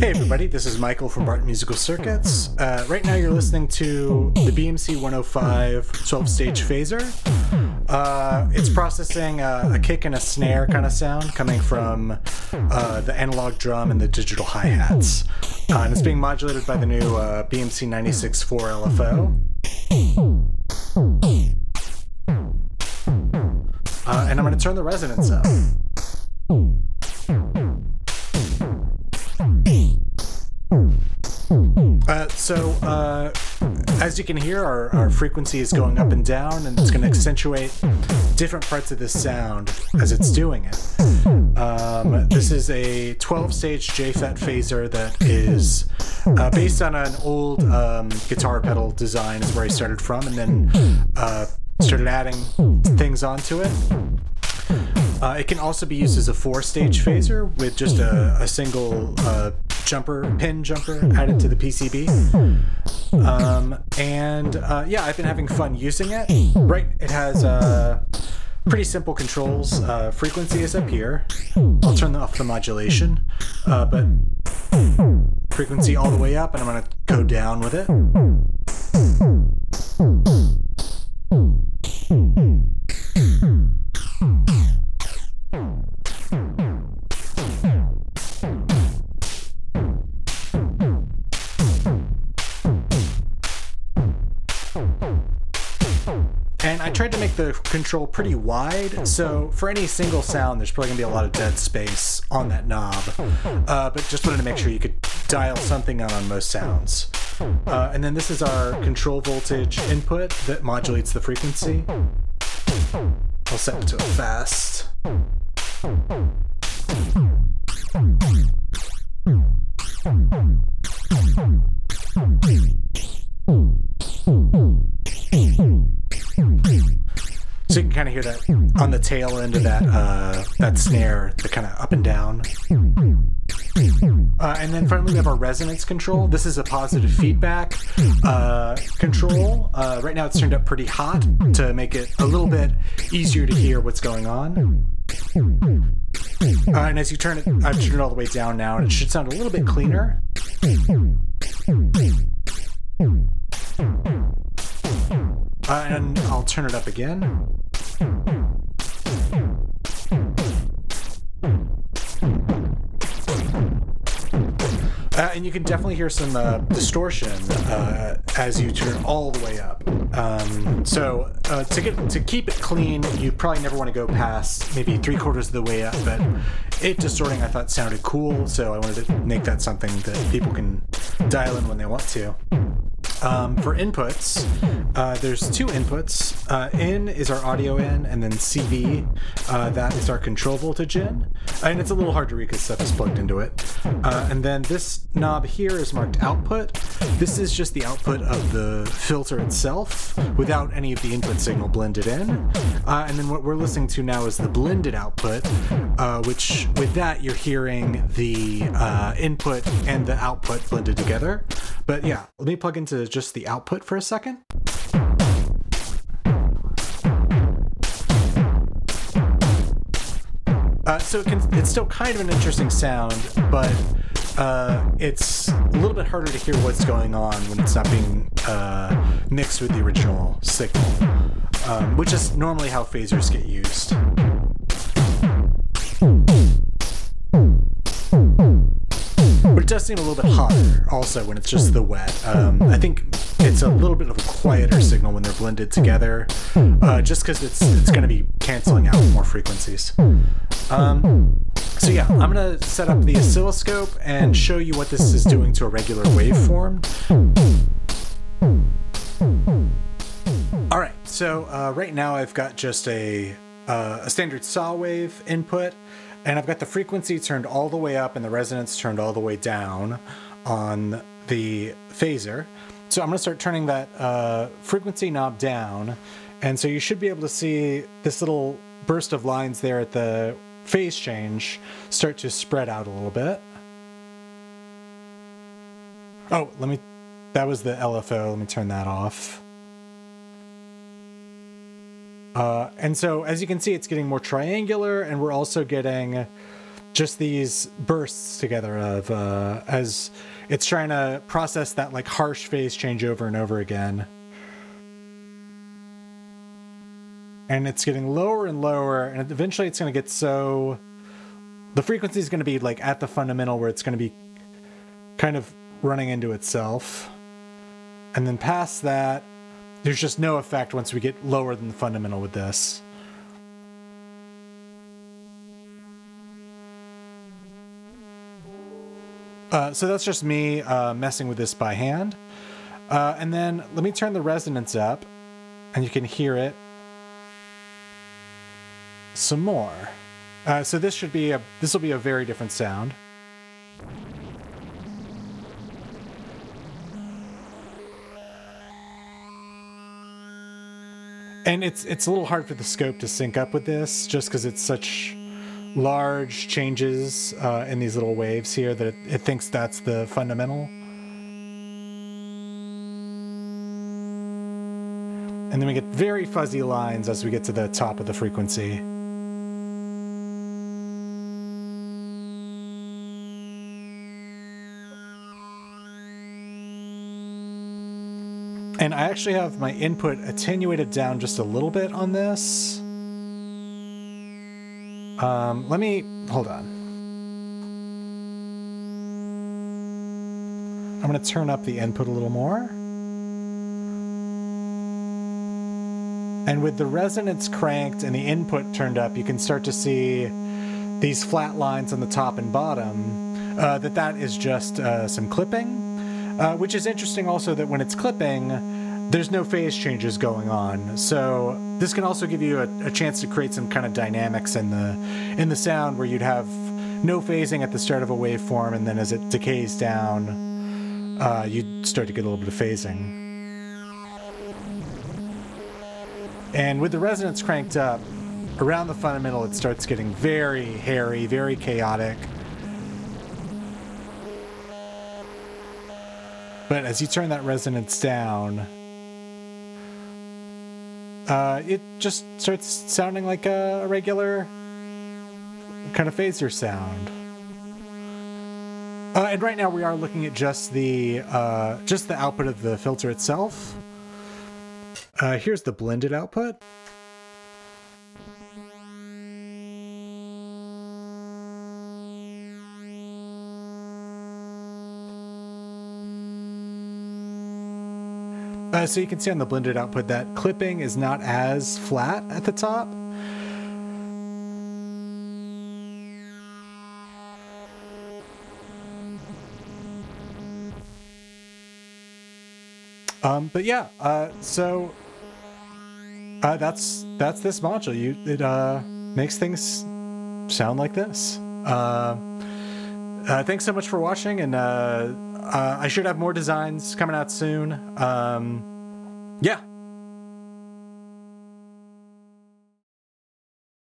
Hey everybody, this is Michael from Barton Musical Circuits. Uh, right now you're listening to the BMC 105 12 stage phaser. Uh, it's processing a, a, kick and a snare kind of sound coming from uh, the analog drum and the digital hi hats. Uh, and it's being modulated by the new uh, BMC 96.4 LFO. Uh, and I'm going to turn the resonance up. Uh, so, uh, as you can hear, our, our frequency is going up and down, and it's going to accentuate different parts of this sound as it's doing it. Um, this is a 12 stage JFET phaser that is uh, based on an old um, guitar pedal design, is where I started from, and then uh, started adding things onto it. Uh, it can also be used as a four stage phaser with just a, a single uh, jumper, pin jumper added to the PCB. Um, and uh, yeah, I've been having fun using it. Right, it has uh, pretty simple controls. Uh, frequency is up here. I'll turn off the modulation, uh, but frequency all the way up, and I'm going to go down with it. I tried to make the control pretty wide, so for any single sound, there's probably gonna be a lot of dead space on that knob. Uh, but just wanted to make sure you could dial something out on most sounds. Uh, and then this is our control voltage input that modulates the frequency. I'll set it to a fast. So you can kind of hear that on the tail end of that uh, that snare, the kind of up and down. Uh, and then finally, we have our resonance control. This is a positive feedback uh, control. Uh, right now, it's turned up pretty hot to make it a little bit easier to hear what's going on. Uh, and as you turn it, I've turned it all the way down now, and it should sound a little bit cleaner. Uh, and I'll turn it up again. Uh, and you can definitely hear some uh, distortion uh, as you turn all the way up. Um, so uh, to get to keep it clean, you probably never want to go past maybe three quarters of the way up. But it distorting, I thought sounded cool, so I wanted to make that something that people can dial in when they want to. Um, for inputs, uh, there's two inputs. Uh, in is our audio in, and then CV, uh, that is our control voltage in. And it's a little hard to read because stuff is plugged into it. Uh, and then this knob here is marked output. This is just the output of the filter itself without any of the input signal blended in. Uh, and then what we're listening to now is the blended output, uh, which with that you're hearing the input and the output blended together. But yeah, let me plug into just the output for a second. Uh, so it can, it's still kind of an interesting sound, but uh, it's a little bit harder to hear what's going on when it's not being uh, mixed with the original signal, um, which is normally how phasers get used. Does seem a little bit hotter also when it's just the wet. Um, I think it's a little bit of a quieter signal when they're blended together, uh, just because it's it's going to be canceling out more frequencies. Um, so yeah, I'm going to set up the oscilloscope and show you what this is doing to a regular waveform. All right, so uh, right now I've got just a, uh, a standard saw wave input and I've got the frequency turned all the way up and the resonance turned all the way down on the phaser. So I'm going to start turning that uh, frequency knob down. And so you should be able to see this little burst of lines there at the phase change start to spread out a little bit. Oh, let me, that was the LFO. Let me turn that off. Uh, and so as you can see, it's getting more triangular and we're also getting just these bursts together of uh, as it's trying to process that like harsh phase change over and over again. And it's getting lower and lower, and eventually it's going to get so the frequency is going to be like at the fundamental where it's going to be kind of running into itself. And then past that, there's just no effect once we get lower than the fundamental with this. Uh, so that's just me uh, messing with this by hand. Uh, and then let me turn the resonance up and you can hear it some more. Uh, so this should be a, this will be a very different sound. And it's it's a little hard for the scope to sync up with this just because it's such large changes uh, in these little waves here that it, it thinks that's the fundamental. And then we get very fuzzy lines as we get to the top of the frequency. And I actually have my input attenuated down just a little bit on this. Um, let me, hold on. I'm going to turn up the input a little more. And with the resonance cranked and the input turned up, you can start to see these flat lines on the top and bottom, uh, that that is just uh, some clipping. Uh, which is interesting also that when it's clipping, there's no phase changes going on. So this can also give you a, a, chance to create some kind of dynamics in the in the sound where you'd have no phasing at the start of a waveform, and then as it decays down, uh, you'd start to get a little bit of phasing. And with the resonance cranked up, around the fundamental, it starts getting very hairy, very chaotic. But as you turn that resonance down, uh, it just starts sounding like a regular kind of phaser sound. Uh, and right now we are looking at just the uh, just the output of the filter itself. Uh, here's the blended output. Uh, so you can see on the blended output that clipping is not as flat at the top. Um, but yeah, uh, so uh, that's that's this module. You it uh, makes things sound like this. Uh, uh, thanks so much for watching, and uh, I should have more designs coming out soon. Um, yeah,